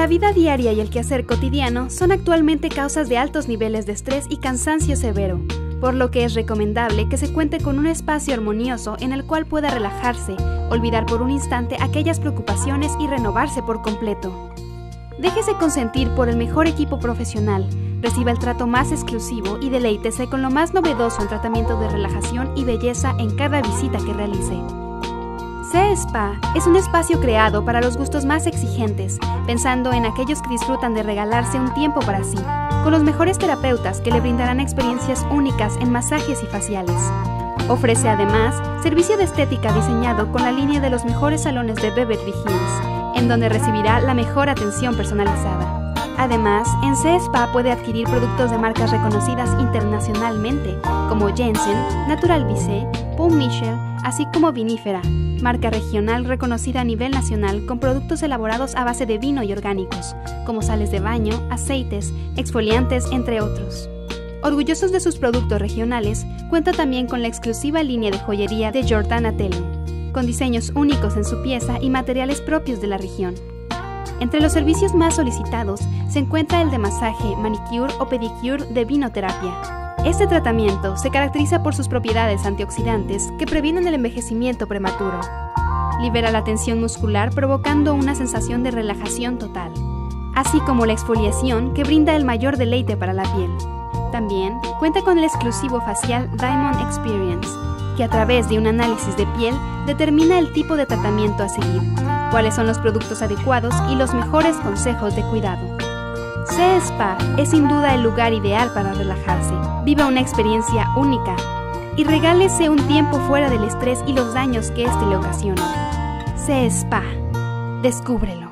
La vida diaria y el quehacer cotidiano son actualmente causas de altos niveles de estrés y cansancio severo, por lo que es recomendable que se cuente con un espacio armonioso en el cual pueda relajarse, olvidar por un instante aquellas preocupaciones y renovarse por completo. Déjese consentir por el mejor equipo profesional, reciba el trato más exclusivo y deleítese con lo más novedoso en tratamiento de relajación y belleza en cada visita que realice. C Spa es un espacio creado para los gustos más exigentes, pensando en aquellos que disfrutan de regalarse un tiempo para sí, con los mejores terapeutas que le brindarán experiencias únicas en masajes y faciales. Ofrece además servicio de estética diseñado con la línea de los mejores salones de Beverly Hills, en donde recibirá la mejor atención personalizada. Además, en C-Spa puede adquirir productos de marcas reconocidas internacionalmente, como Jensen, Natural Visé, Paul Michel, así como Vinífera, marca regional reconocida a nivel nacional con productos elaborados a base de vino y orgánicos, como sales de baño, aceites, exfoliantes, entre otros. Orgullosos de sus productos regionales, cuenta también con la exclusiva línea de joyería de Jordana Tello, con diseños únicos en su pieza y materiales propios de la región. Entre los servicios más solicitados se encuentra el de masaje, manicure o pedicure de vinoterapia. Este tratamiento se caracteriza por sus propiedades antioxidantes que previenen el envejecimiento prematuro. Libera la tensión muscular provocando una sensación de relajación total, así como la exfoliación que brinda el mayor deleite para la piel. También cuenta con el exclusivo facial Diamond Experience, que a través de un análisis de piel determina el tipo de tratamiento a seguir, cuáles son los productos adecuados y los mejores consejos de cuidado. C Spa es sin duda el lugar ideal para relajarse. Viva una experiencia única y regálese un tiempo fuera del estrés y los daños que este le ocasiona. C Spa. Descúbrelo.